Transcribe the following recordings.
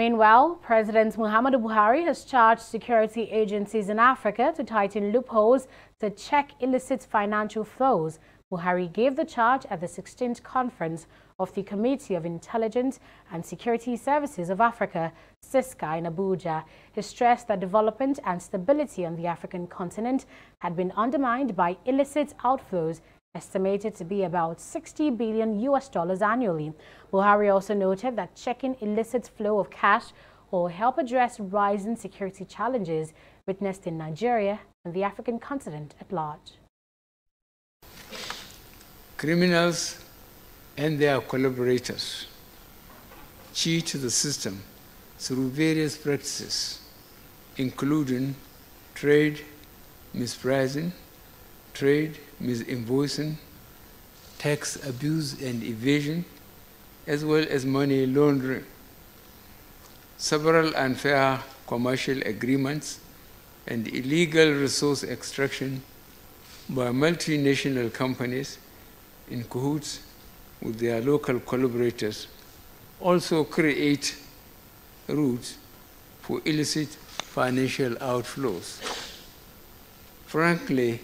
Meanwhile, President Muhammadu Buhari has charged security agencies in Africa to tighten loopholes to check illicit financial flows. Buhari gave the charge at the 16th conference of the Committee of Intelligence and Security Services of Africa, CISSA, in Abuja. He stressed that development and stability on the African continent had been undermined by illicit outflows estimated to be about 60 billion US dollars annually. Buhari also noted that checking illicit flow of cash will help address rising security challenges witnessed in Nigeria and the African continent at large. Criminals and their collaborators cheat the system through various practices, including trade mispricing, trade misinvoicing, tax abuse and evasion, as well as money laundering. Several unfair commercial agreements and illegal resource extraction by multinational companies in cahoots with their local collaborators also create routes for illicit financial outflows. Frankly,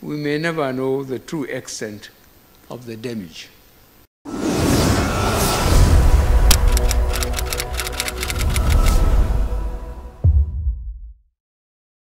we may never know the true extent of the damage.